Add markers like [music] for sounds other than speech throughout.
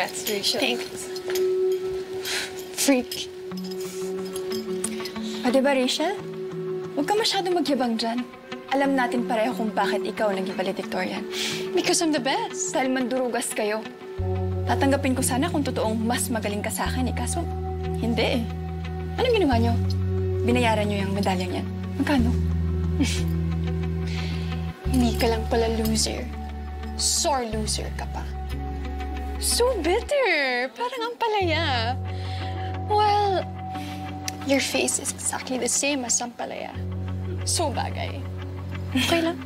Congrats, Rachel. Thanks. Freak. O, diba, Rachel? Huwag ka masyadong magyabang dyan. Alam natin pareho kung bakit ikaw naging valedictorian. Because I'm the best. Dahil mandurugas kayo. Tatanggapin ko sana kung totoong mas magaling ka sa akin eh. Kaso, hindi eh. Anong ginawa niyo? Binayaran niyo yung medalyang yan. Magkano? [laughs] Hindi ka lang pala loser. Sore loser ka pa. So bitter. Parang ang palaya. Well, your face is exactly the same as ang palaya. So bagay. Okay lang.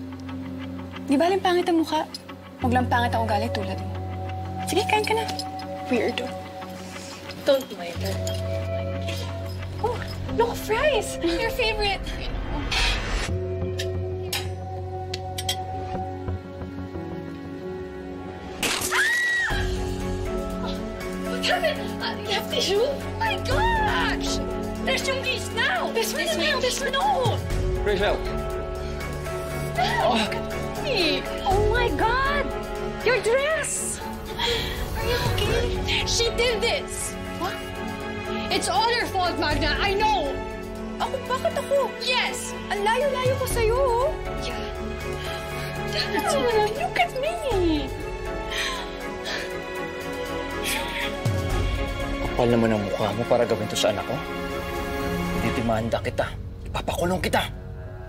Di ba pangit ang mukha? Huwag lang pangit ang ugali tulad mo. Sige, kain ka na. Weirdo. Don't mind her. Oh, look, fries! Your favorite. What happened? Uh, you have tissue? Oh my gosh! There's yung leaves now! This one now! This one, no! Rachel! Oh. Hey. Oh my God! Your dress! Are you okay? She did this! What? It's all your fault, Magna. I know! Ako, bakit ako? Yes! Ang layo-layo ko sa'yo. Yeah. Look at me! Kapal naman ang mukha mo para gawin to sa anak ko. Titimanda kita. Ipapakulong kita.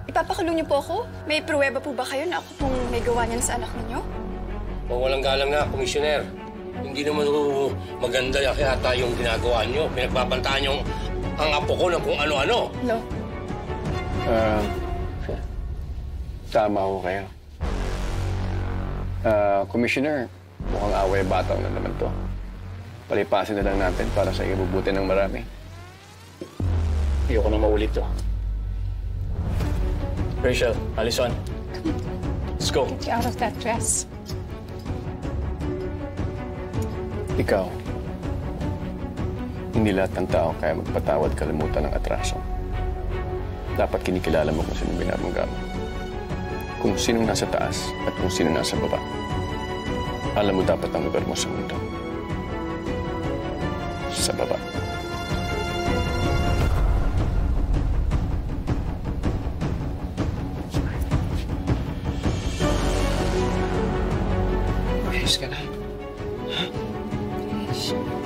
Ipapakulong niyo po ako? May pruweba po ba kayo na ako pong may gawa niyan sa anak ninyo? Kung walang galang na, komisyoner, hindi naman ho maganda yata yung ginagawa nyo. Pinagbabantaan yung ang apo ko ng kung ano-ano. Hello? Ah, tama ho kayo. Ah, Commissioner, mukhang away batang na naman to. Palipasin na lang natin para sa ibubuti ng marami. Ayoko na maulit to. Rachel, Alison. Let's go. Get you out of that dress. Ikaw, hindi lahat ng tao kaya magpatawad kalimutan ng atraso. Dapat kinikilala mo kung sino binabangga mo. Kung sino nasa taas at kung sino nasa baba. Alam mo dapat ang lugar mo sa mundo. したバイバイし。